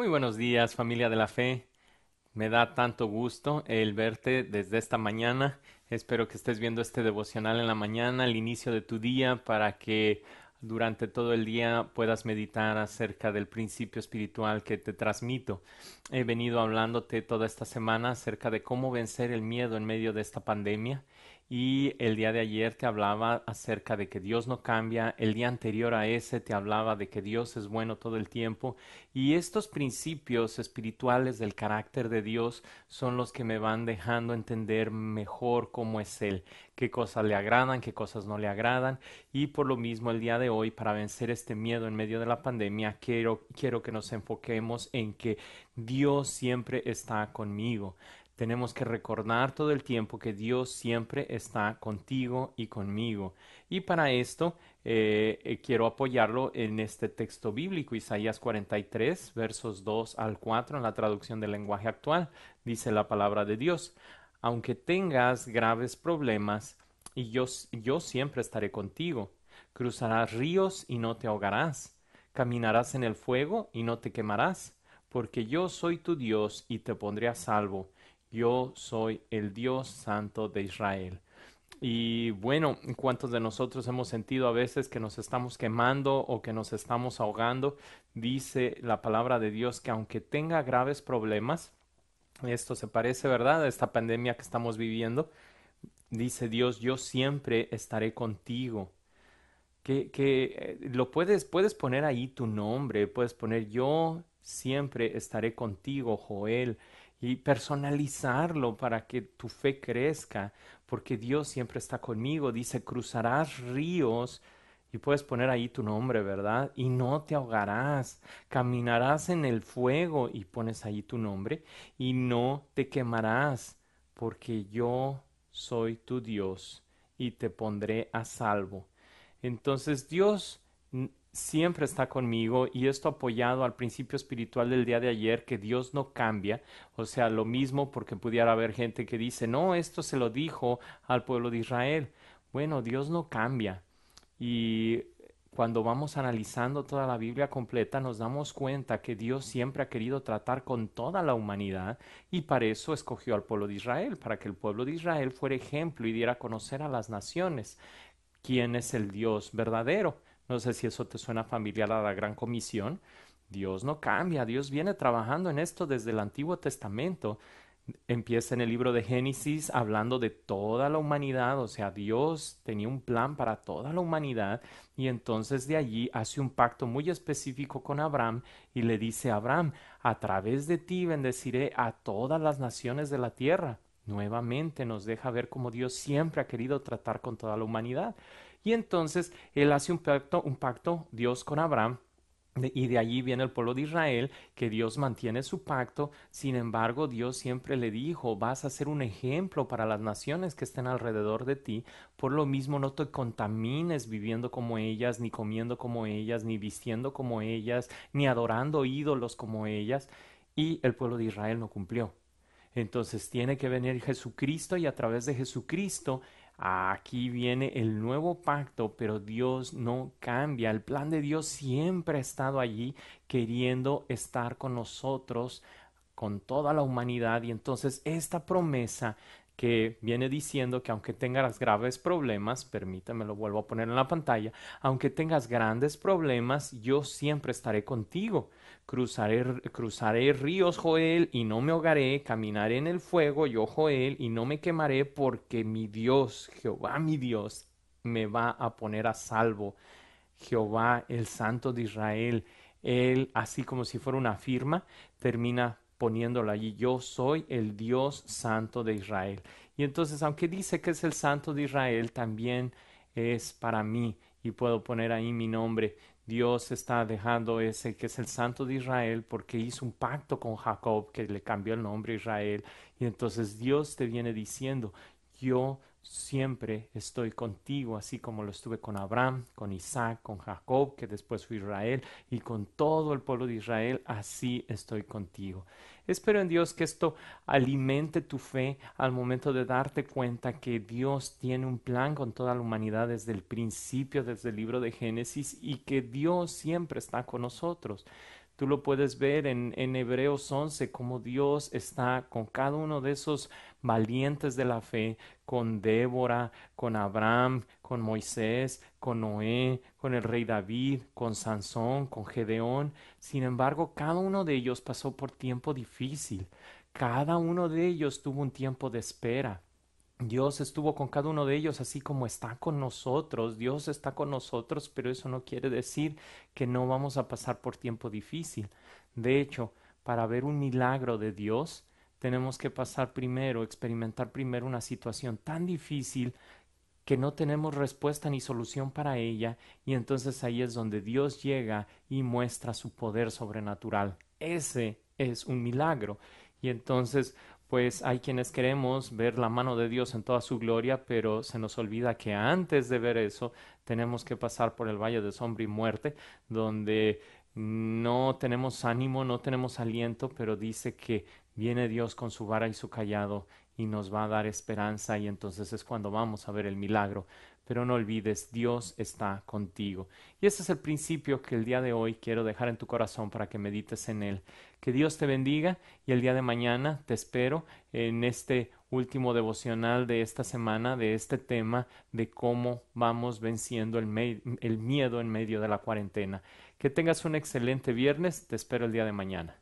Muy buenos días, familia de la fe. Me da tanto gusto el verte desde esta mañana. Espero que estés viendo este devocional en la mañana, al inicio de tu día, para que durante todo el día puedas meditar acerca del principio espiritual que te transmito. He venido hablándote toda esta semana acerca de cómo vencer el miedo en medio de esta pandemia y el día de ayer te hablaba acerca de que Dios no cambia, el día anterior a ese te hablaba de que Dios es bueno todo el tiempo y estos principios espirituales del carácter de Dios son los que me van dejando entender mejor cómo es Él, qué cosas le agradan, qué cosas no le agradan y por lo mismo el día de hoy para vencer este miedo en medio de la pandemia quiero, quiero que nos enfoquemos en que Dios siempre está conmigo. Tenemos que recordar todo el tiempo que Dios siempre está contigo y conmigo. Y para esto eh, eh, quiero apoyarlo en este texto bíblico, Isaías 43, versos 2 al 4, en la traducción del lenguaje actual. Dice la palabra de Dios, aunque tengas graves problemas, y yo, yo siempre estaré contigo. Cruzarás ríos y no te ahogarás. Caminarás en el fuego y no te quemarás, porque yo soy tu Dios y te pondré a salvo yo soy el Dios Santo de Israel. Y bueno, ¿cuántos de nosotros hemos sentido a veces que nos estamos quemando o que nos estamos ahogando? Dice la palabra de Dios que aunque tenga graves problemas, esto se parece, ¿verdad?, a esta pandemia que estamos viviendo. Dice Dios, yo siempre estaré contigo. Que, que eh, lo puedes, puedes poner ahí tu nombre, puedes poner yo siempre estaré contigo, Joel y personalizarlo para que tu fe crezca, porque Dios siempre está conmigo. Dice, cruzarás ríos y puedes poner ahí tu nombre, ¿verdad? Y no te ahogarás, caminarás en el fuego y pones ahí tu nombre y no te quemarás, porque yo soy tu Dios y te pondré a salvo. Entonces Dios siempre está conmigo y esto apoyado al principio espiritual del día de ayer que Dios no cambia, o sea, lo mismo porque pudiera haber gente que dice, no, esto se lo dijo al pueblo de Israel. Bueno, Dios no cambia y cuando vamos analizando toda la Biblia completa nos damos cuenta que Dios siempre ha querido tratar con toda la humanidad y para eso escogió al pueblo de Israel, para que el pueblo de Israel fuera ejemplo y diera a conocer a las naciones quién es el Dios verdadero. No sé si eso te suena familiar a la gran comisión. Dios no cambia, Dios viene trabajando en esto desde el Antiguo Testamento. Empieza en el libro de Génesis hablando de toda la humanidad, o sea, Dios tenía un plan para toda la humanidad y entonces de allí hace un pacto muy específico con Abraham y le dice a Abraham, a través de ti bendeciré a todas las naciones de la tierra. Nuevamente nos deja ver cómo Dios siempre ha querido tratar con toda la humanidad. Y entonces él hace un pacto, un pacto Dios con Abraham, y de allí viene el pueblo de Israel, que Dios mantiene su pacto. Sin embargo, Dios siempre le dijo, vas a ser un ejemplo para las naciones que estén alrededor de ti. Por lo mismo, no te contamines viviendo como ellas, ni comiendo como ellas, ni vistiendo como ellas, ni adorando ídolos como ellas. Y el pueblo de Israel no cumplió. Entonces tiene que venir Jesucristo y a través de Jesucristo Aquí viene el nuevo pacto, pero Dios no cambia. El plan de Dios siempre ha estado allí queriendo estar con nosotros, con toda la humanidad. Y entonces esta promesa que viene diciendo que aunque tengas graves problemas, permítame lo vuelvo a poner en la pantalla, aunque tengas grandes problemas, yo siempre estaré contigo. Cruzaré, cruzaré ríos, Joel, y no me ahogaré, caminaré en el fuego, yo, Joel, y no me quemaré, porque mi Dios, Jehová mi Dios, me va a poner a salvo. Jehová, el Santo de Israel, él, así como si fuera una firma, termina poniéndola allí, yo soy el Dios Santo de Israel. Y entonces, aunque dice que es el Santo de Israel, también es para mí y puedo poner ahí mi nombre. Dios está dejando ese que es el Santo de Israel porque hizo un pacto con Jacob que le cambió el nombre a Israel. Y entonces Dios te viene diciendo, yo siempre estoy contigo, así como lo estuve con Abraham, con Isaac, con Jacob, que después fue Israel, y con todo el pueblo de Israel, así estoy contigo. Espero en Dios que esto alimente tu fe al momento de darte cuenta que Dios tiene un plan con toda la humanidad desde el principio, desde el libro de Génesis, y que Dios siempre está con nosotros. Tú lo puedes ver en, en Hebreos 11, cómo Dios está con cada uno de esos valientes de la fe, con Débora, con Abraham, con Moisés, con Noé, con el rey David, con Sansón, con Gedeón. Sin embargo, cada uno de ellos pasó por tiempo difícil. Cada uno de ellos tuvo un tiempo de espera. Dios estuvo con cada uno de ellos así como está con nosotros. Dios está con nosotros, pero eso no quiere decir que no vamos a pasar por tiempo difícil. De hecho, para ver un milagro de Dios, tenemos que pasar primero, experimentar primero una situación tan difícil que no tenemos respuesta ni solución para ella, y entonces ahí es donde Dios llega y muestra su poder sobrenatural. Ese es un milagro. Y entonces pues hay quienes queremos ver la mano de Dios en toda su gloria, pero se nos olvida que antes de ver eso tenemos que pasar por el valle de sombra y muerte, donde no tenemos ánimo, no tenemos aliento, pero dice que viene Dios con su vara y su callado y nos va a dar esperanza y entonces es cuando vamos a ver el milagro. Pero no olvides, Dios está contigo. Y ese es el principio que el día de hoy quiero dejar en tu corazón para que medites en él. Que Dios te bendiga y el día de mañana te espero en este último devocional de esta semana, de este tema de cómo vamos venciendo el, miedo en medio de la cuarentena. Que tengas un excelente viernes, te espero el día de mañana.